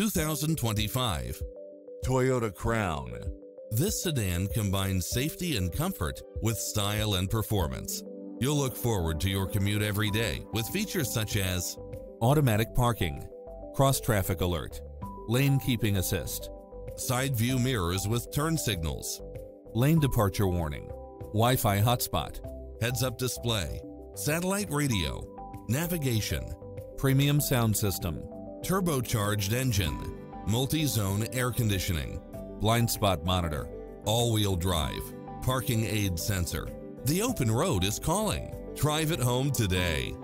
2025 Toyota Crown. This sedan combines safety and comfort with style and performance. You'll look forward to your commute every day with features such as automatic parking, cross traffic alert, lane keeping assist, side view mirrors with turn signals, lane departure warning, Wi-Fi hotspot, heads-up display, satellite radio, navigation, premium sound system, turbocharged engine, multi-zone air conditioning, blind spot monitor, all-wheel drive, parking aid sensor. The open road is calling. Drive it home today.